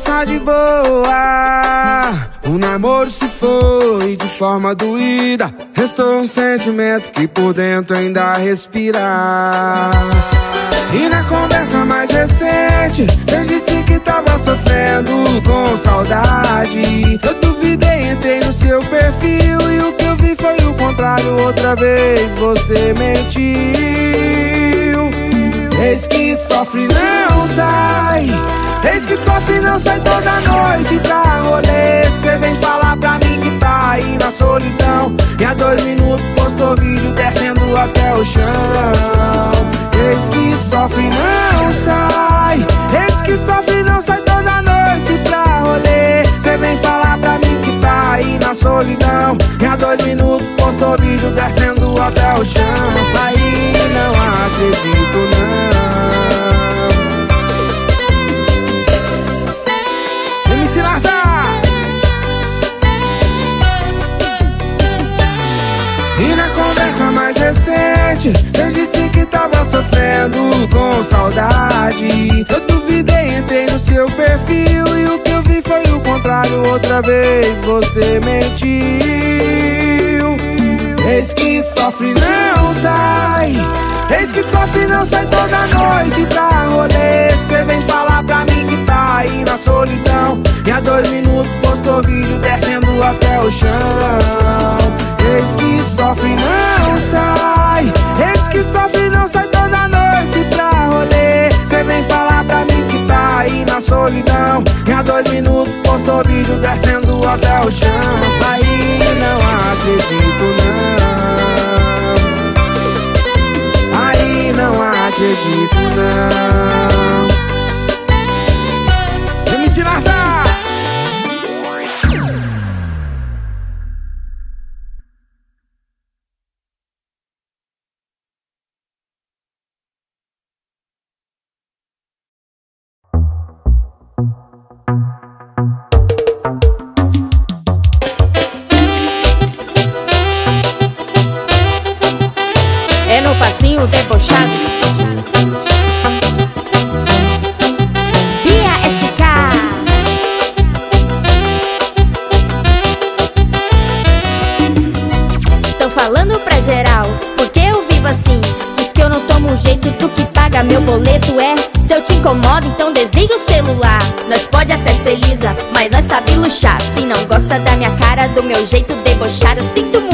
conversa de boa. O namoro se foi de forma doída. Restou um sentimento que por dentro ainda respira. E na conversa mais recente, você disse que tava sofrendo com saudade. Eu duvidei, entrei no seu perfil e o que eu vi foi o contrário. Outra vez você mentiu. Eis que sofre não sai. Eis que sofre não sai toda noite pra rolê. Cê vem falar pra mim que tá aí na solidão. E há dois minutos postou vídeo descendo até o chão. Eis que sofre não sai. Eis que sofre não sai toda noite pra rolê. Cê vem falar pra mim que tá aí na solidão. E há dois minutos postou vídeo descendo até o chão. Aí não acredito com saudade. Eu duvidei, entrei no seu perfil e o que eu vi foi o contrário. Outra vez você mentiu. Eis que sofre não sai. Eis que sofre não sai toda noite pra rolê. Cê vem falar pra mim que tá aí na solidão. E há dois minutos postou vídeo descendo até o chão. Eis que sofre não sai Eis que sofre que tá aí na solidão. E há dois minutos postou vídeo descendo até o chão. Aí não acredito não. Aí não acredito não. MC Nazar É debochado. Bia SK. Tô falando pra geral, porque eu vivo assim. Diz que eu não tomo jeito, tu que paga meu boleto é. Se eu te incomodo, então desliga o celular. Nós pode até ser lisa, mas nós sabe luxar. Se não gosta da minha cara, do meu jeito debochado, sinto muito.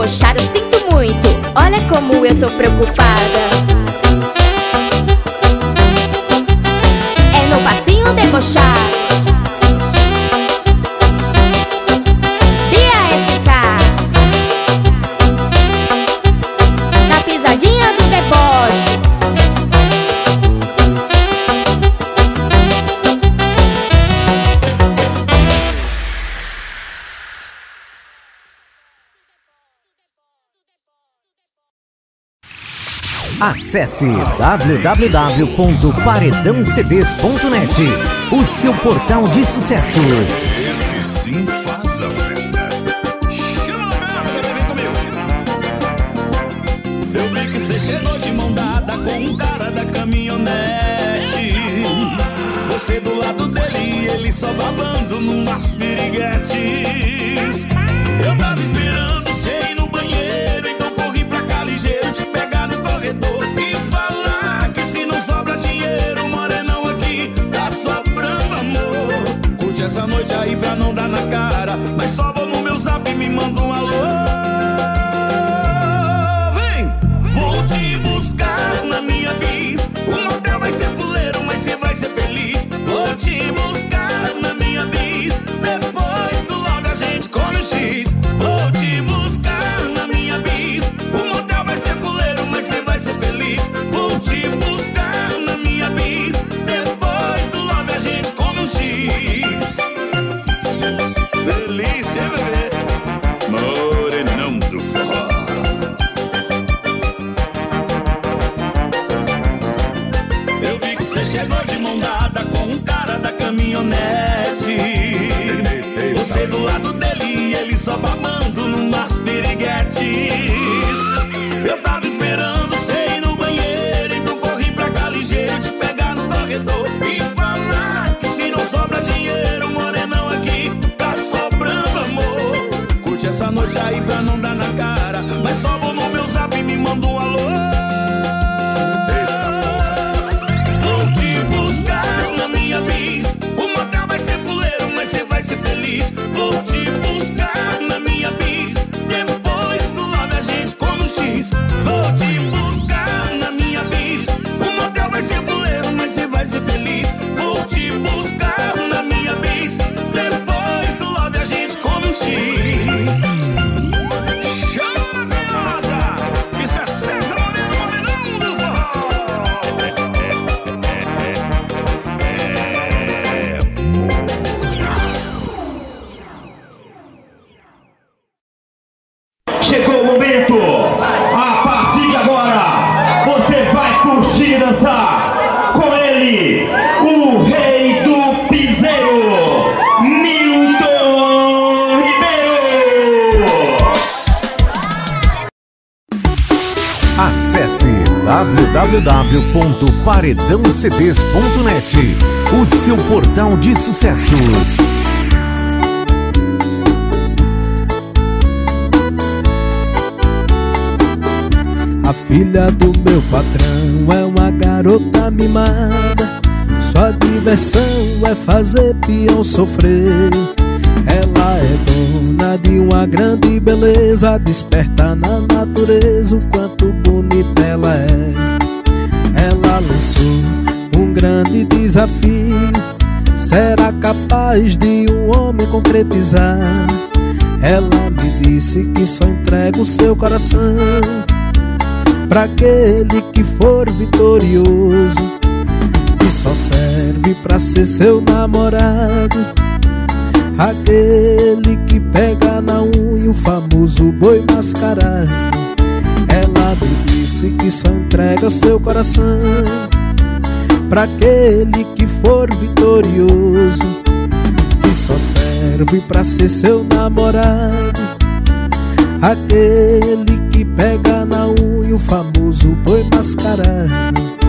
Jeito debochado, sinto muito. Olha como eu tô preocupada. Acesse www.paredãocds.net, o seu portal de sucessos. Esse sim faz a festa. Comigo. Eu que você chegou de com um cara da caminhonete. Você do lado dele e ele só babando numas piriguetes. Eu tava esperando Chegou de mão dada com um cara da caminhonete. Você do lado dele e ele só babando numas piriguetes. Eu tava esperando, sei no banheiro. E tu corri pra cá ligeiro, te pegar no corredor e falar que se não sobra dinheiro, morenão aqui tá sobrando amor. Curte essa noite aí pra não dar na cara. Mas só vou no meu zap e me manda o Acesse www.paredãocds.net, o seu portal de sucessos. A filha do meu patrão é uma garota mimada. Sua diversão é fazer peão sofrer. Ela é dona de uma grande beleza, desperta na natureza o quanto bonita ela é. Ela lançou um grande desafio. Será capaz de um homem concretizar? Ela me disse que só entrega o seu coração Pra aquele que for vitorioso Que só serve pra ser seu namorado Aquele que pega na unha o famoso boi mascarado Ela me disse que só entrega seu coração. Pra aquele que for vitorioso Que só serve pra ser seu namorado. Aquele que pega na unha o famoso boi mascarado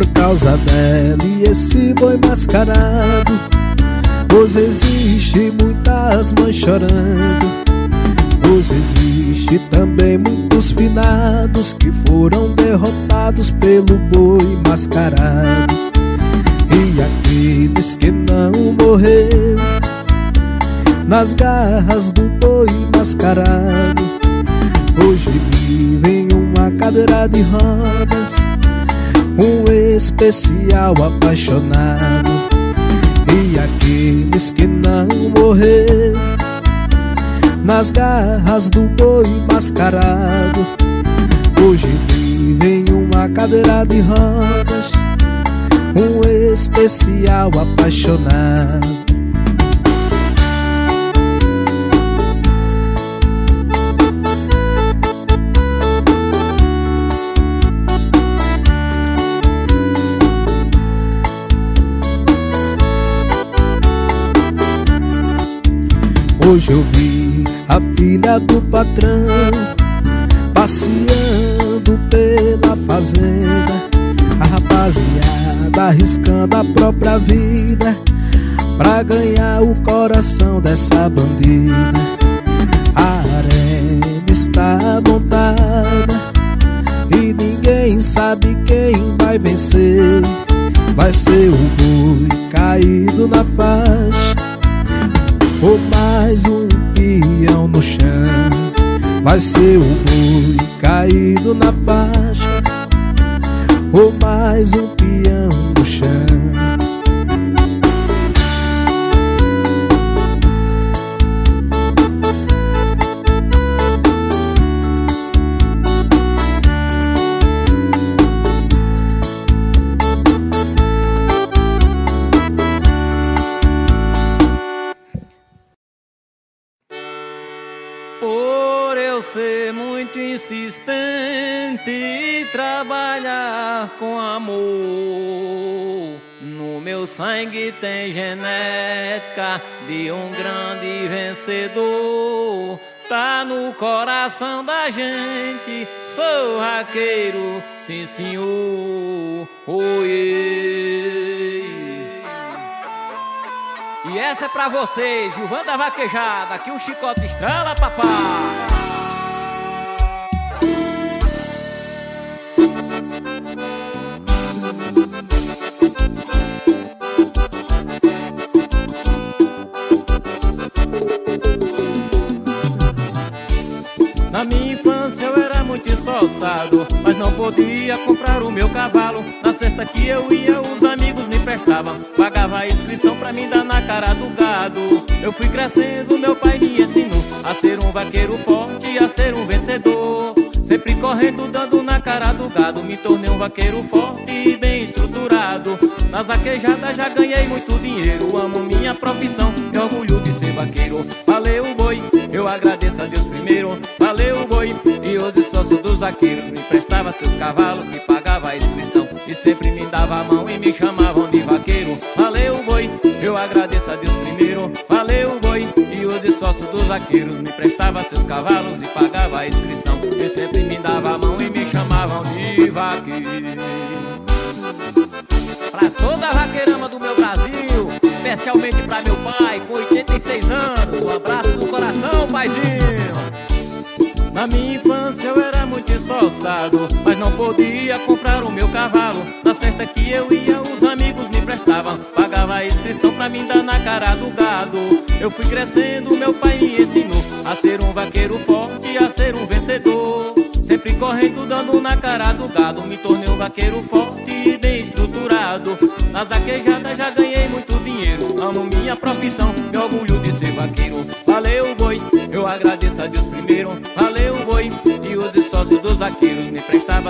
Por causa dela e esse boi mascarado. Hoje existe muitas mães chorando. Hoje existe também muitos finados Que foram derrotados pelo boi mascarado. E aqueles que não morreram Nas garras do boi mascarado. Hoje vivem uma cadeira de rodas Um especial apaixonado. E aqueles que não morreram Nas garras do boi mascarado. Hoje vivem uma cadeira de rodas Um especial apaixonado Hoje eu vi a filha do patrão Passeando pela fazenda. A rapaziada arriscando a própria vida Pra ganhar o coração dessa bandida. A arena está montada E ninguém sabe quem vai vencer. Vai ser o boi caído na faixa ou mais um peão no chão. Vai ser o boi caído na faixa. Ou mais um peão Meu sangue tem genética de um grande vencedor. Tá no coração da gente, sou raqueiro, sim senhor. Oiê. E essa é pra vocês, Gilvan da Vaquejada, que o chicote estrala, papá. Esforçado Mas não podia comprar o meu cavalo. Na sexta que eu ia os amigos me prestavam. Pagava a inscrição pra mim dar na cara do gado. Eu fui crescendo, meu pai me ensinou A ser um vaqueiro forte a ser um vencedor. Sempre correndo, dando na cara do gado Me tornei um vaqueiro forte e bem estruturado. Nas vaquejadas já ganhei muito dinheiro Amo minha profissão e orgulho de ser vaqueiro. Valeu boi, vaqueiros Me prestava seus cavalos e pagava a inscrição. E sempre me dava a mão e me chamavam de vaqueiro. Valeu boi, eu agradeço a Deus primeiro. Valeu boi, e hoje sócio dos vaqueiros Me prestava seus cavalos e pagava a inscrição. E sempre me dava a mão e me chamavam de vaqueiro. Pra toda a vaqueirama do meu Brasil Especialmente pra meu pai, na minha infância eu era muito esforçado Mas não podia comprar o meu cavalo. Na sexta que eu ia os amigos me prestavam. Pagava a inscrição pra mim dar na cara do gado. Eu fui crescendo, meu pai me ensinou A ser um vaqueiro forte a ser um vencedor. Sempre correndo, dando na cara do gado Me tornei um vaqueiro forte e bem estruturado. Nas vaquejadas já ganhei muito dinheiro Amo minha profissão, me orgulho de ser vaqueiro. Valeu boi, eu agradeço a Deus primeiro. Valeu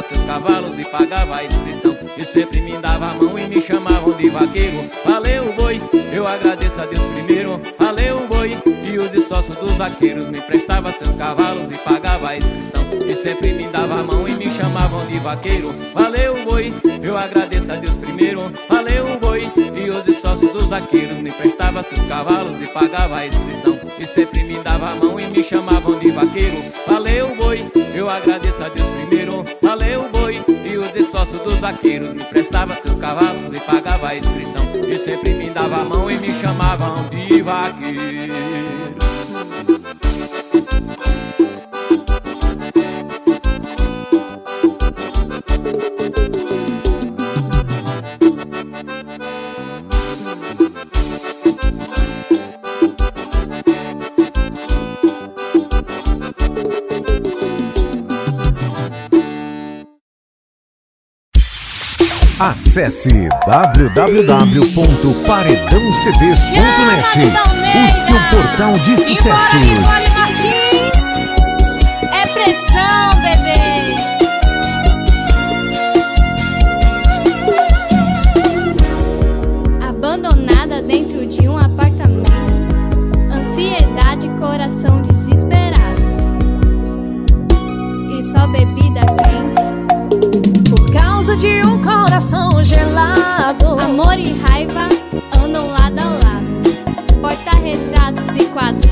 Prestava seus cavalos e pagava a inscrição. E sempre me dava a mão e me chamavam de vaqueiro. Valeu boi, eu agradeço a Deus primeiro. Valeu boi, e os sócios dos vaqueiros. Me prestava seus cavalos e pagava a inscrição. E sempre me dava a mão e me chamavam de vaqueiro. Valeu boi, eu agradeço a Deus primeiro. Valeu boi, e os sócios dos vaqueiros. Me prestava seus cavalos e pagava a inscrição. E sempre me dava a mão e me chamavam de vaqueiro. Valeu boi, eu agradeço a Deus primeiro dos vaqueiros Me prestava seus cavalos e pagava a inscrição. E sempre me dava a mão e me chamavam de vaqueiro Acesse www.paredãocds.net, o seu portal de sucessos. Amor e raiva andam lado a lado. Porta-retratos e quadros,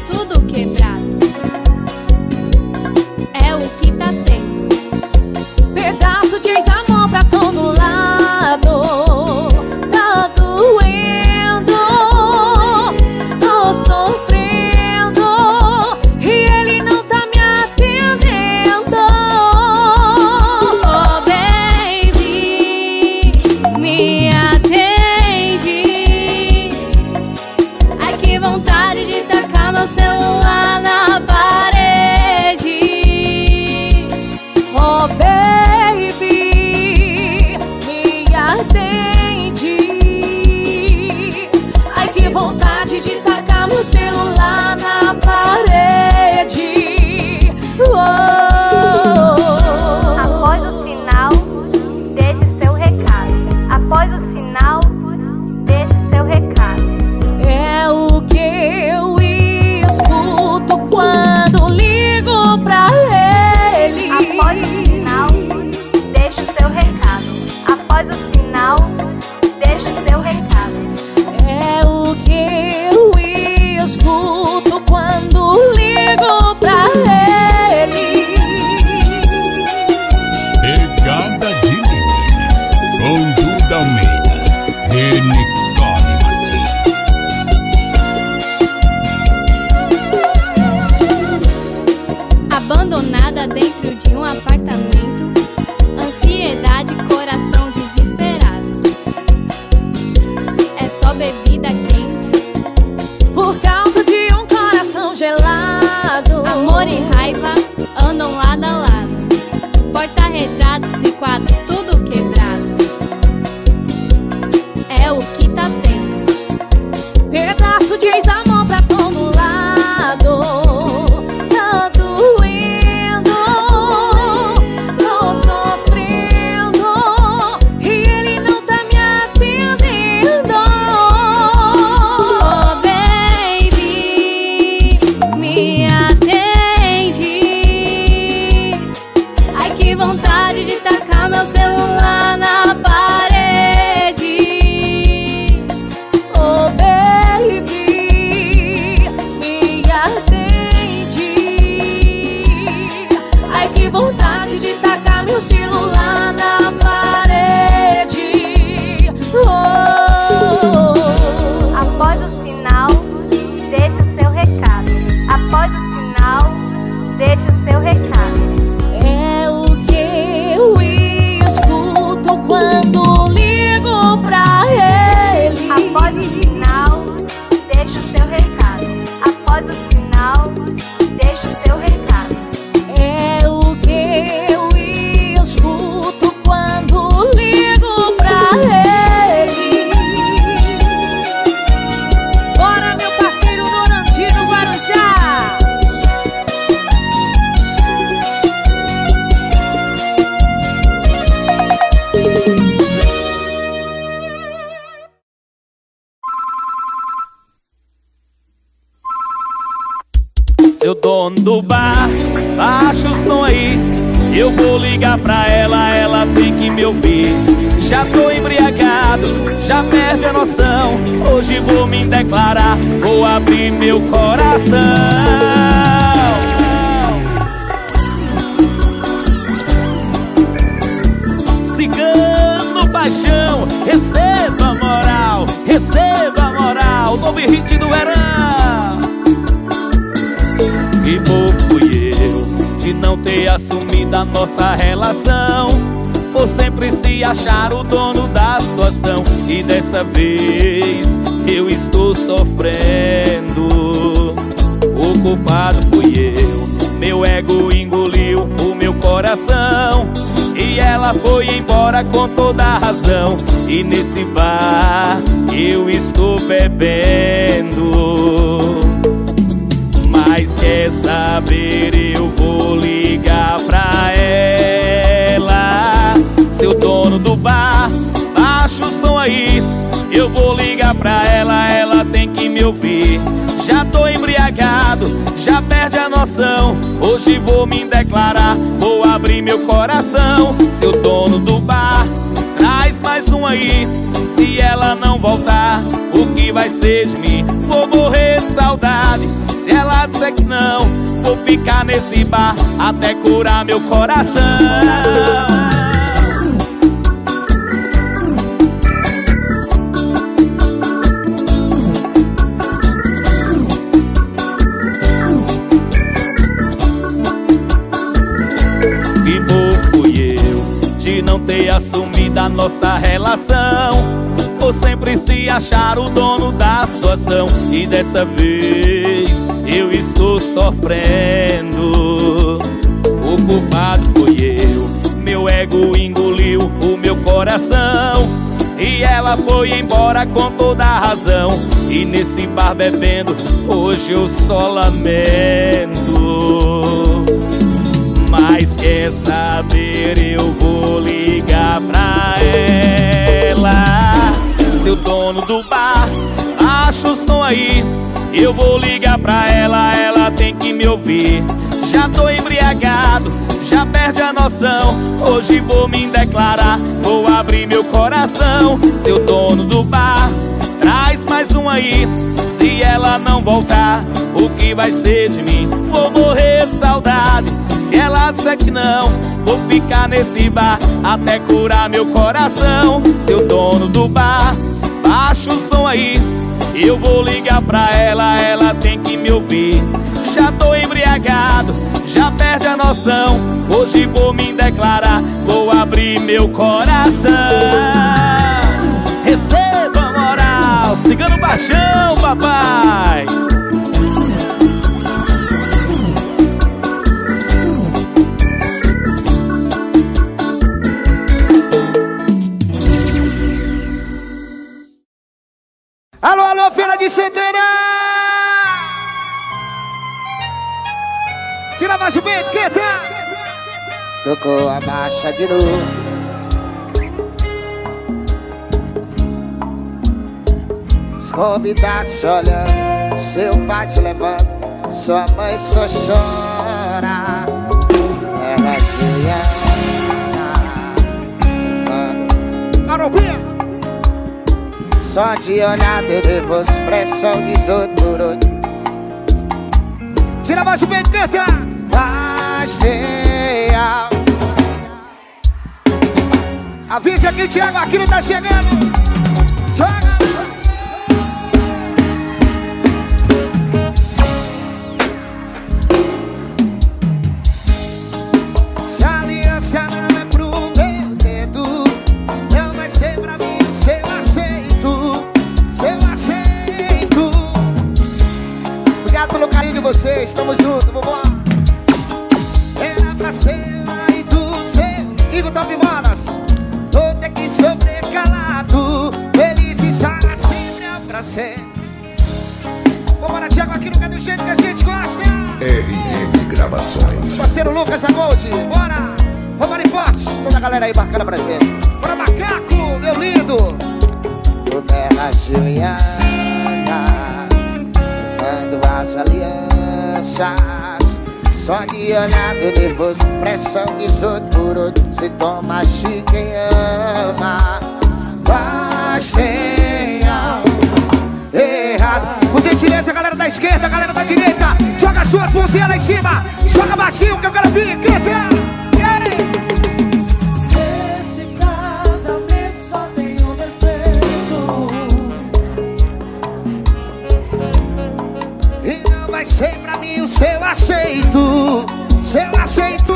Abandonada paixão, receba moral, receba moral. Novo hit do verão. Que pouco fui eu de não ter assumido a nossa relação Por sempre se achar o dono da situação E dessa vez eu estou sofrendo O culpado fui eu Meu ego engoliu o meu coração E ela foi embora com toda a razão E nesse bar eu estou bebendo mas quer saber, eu vou ligar pra ela. Seu dono do bar, baixa o som aí. Eu vou ligar pra ela, ela tem que me ouvir. Já tô embriagado, já perde a noção. Hoje vou me declarar, vou abrir meu coração. Seu dono do bar, traz mais um aí. Se ela não voltar, o que vai ser de mim? Vou morrer de saudade. Se ela disser que não, vou ficar nesse bar até curar meu coração. De não ter assumido a nossa relação. Por sempre se achar o dono da situação. E dessa vez eu estou sofrendo. O culpado fui eu. Meu ego engoliu o meu coração. E ela foi embora com toda a razão. E nesse bar bebendo Hoje eu só lamento mas quer saber, eu vou ligar pra ela. Seu dono do bar, acha o som aí Eu vou ligar pra ela, ela tem que me ouvir. Já tô embriagado, já perde a noção Hoje vou me declarar, vou abrir meu coração. Seu dono do bar, mais um aí Se ela não voltar, o que vai ser de mim? Vou morrer de saudade. Se ela disser que não, vou ficar nesse bar até curar meu coração. Seu dono do bar, baixa o som aí. Eu vou ligar pra ela, ela tem que me ouvir. Já tô embriagado, já perde a noção. Hoje vou me declarar, vou abrir meu coração. Cigano baixão, papai. Alô, alô, Feira de Santana! Tira mais o vento, quenta! Tocou a marcha de novo. Os convidados olhando, seu pai te levando, sua mãe só chora. Ela Juliana. Garopinha! Só de olhar de nervoso, pressão de outro. Tira mais o peito, canta! Ser Avisa que o Thiago aqui não tá chegando. Joga! De vocês, tamo junto, vambora. Era pra ser aí do seu Igor Top Manas. Vou ter que sofrer calado, feliz e só sempre é pra ser. Vambora, Thiago, aqui no do jeito que a gente gosta. RM Gravações. Parceiro Lucas Agold, bora! Vambora em forte, toda a galera aí bacana presente. Só de olhar nervoso, pressão outro por outro, se toma de quem ama. Vai sem errado. Por gentileza, galera da esquerda, galera da direita, joga suas mãozinhas lá em cima, joga baixinho que eu quero vir, canta! Mim o seu aceito, aceito.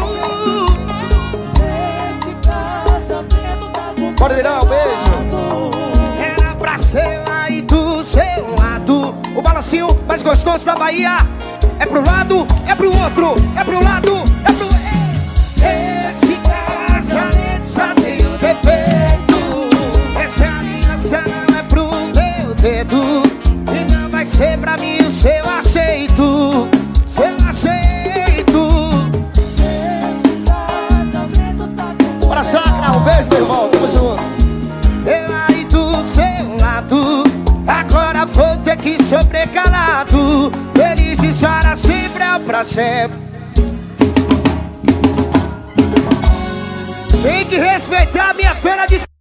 Esse casamento tá com Bora virar um beijo. Era pra ser aí do seu lado. O balancinho mais gostoso da Bahia. É pro lado, é pro outro, é pro lado, Tem que respeitar minha feira de